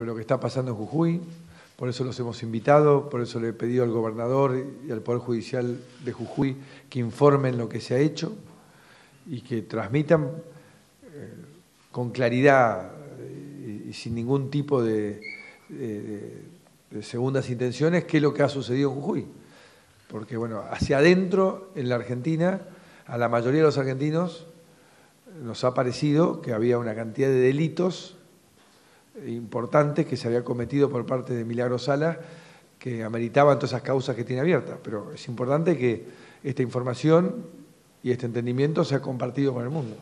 lo que está pasando en Jujuy, por eso los hemos invitado, por eso le he pedido al gobernador y al Poder Judicial de Jujuy que informen lo que se ha hecho y que transmitan eh, con claridad y, sin ningún tipo de, de, segundas intenciones qué es lo que ha sucedido en Jujuy. Porque, bueno, hacia adentro, en la Argentina, a la mayoría de los argentinos nos ha parecido que había una cantidad de delitos importantes que se había cometido por parte de Milagro Sala que ameritaban todas esas causas que tiene abiertas. Pero es importante que esta información y este entendimiento sea compartido con el mundo.